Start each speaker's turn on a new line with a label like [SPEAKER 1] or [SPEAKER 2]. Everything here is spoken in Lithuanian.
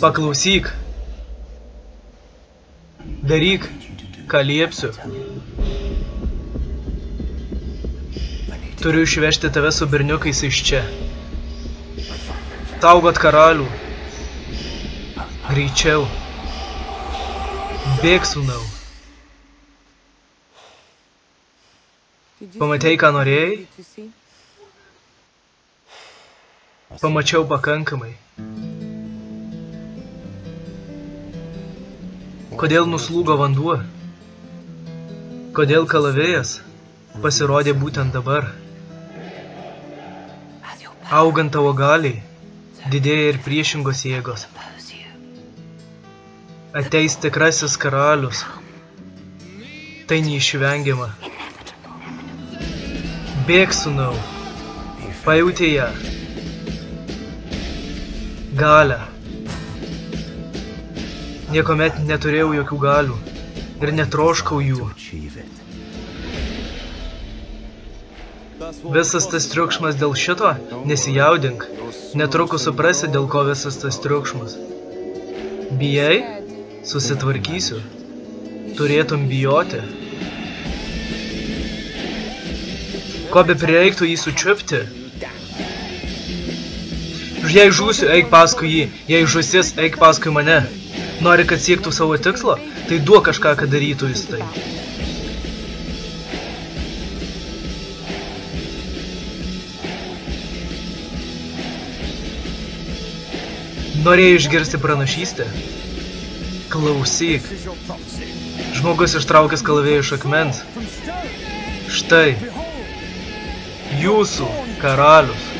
[SPEAKER 1] Paklausyk. Daryk, ką liepsiu. Turiu išvežti tave su berniukais iš čia. Saugot karalių. Greičiau. Bėk, sūnau.
[SPEAKER 2] Pamatei, ką norėjai?
[SPEAKER 1] Pamačiau pakankamai. Kodėl nuslūgo vanduo? Kodėl kalavėjas pasirodė būtent dabar? Augant tavo galiai, didėja ir priešingos jėgos. Ateis tikrasis karalius. Tai neišvengiama. Bėk, sūnau. Pajutė ją. Galę. Niekuomet neturėjau jokių galių ir netroškau jų. Visas tas triukšmas dėl šito, nesijaudink. Netrukus suprasi, dėl ko visas tas triukšmas. Bijai? Susitvarkysiu. Turėtum bijoti. Ko be prireiktų jį sučiupti? Jei žūsiu, eik paskui jį. Jei žusis, eik paskui mane. Nori, kad siektų savo tikslo? Tai duok kažką, kad darytų jis tai. Norėjai išgirsti pranašystę? Klausyk. Žmogus ištraukęs kalavėjų iš akmens. Štai. Jūsų karalius.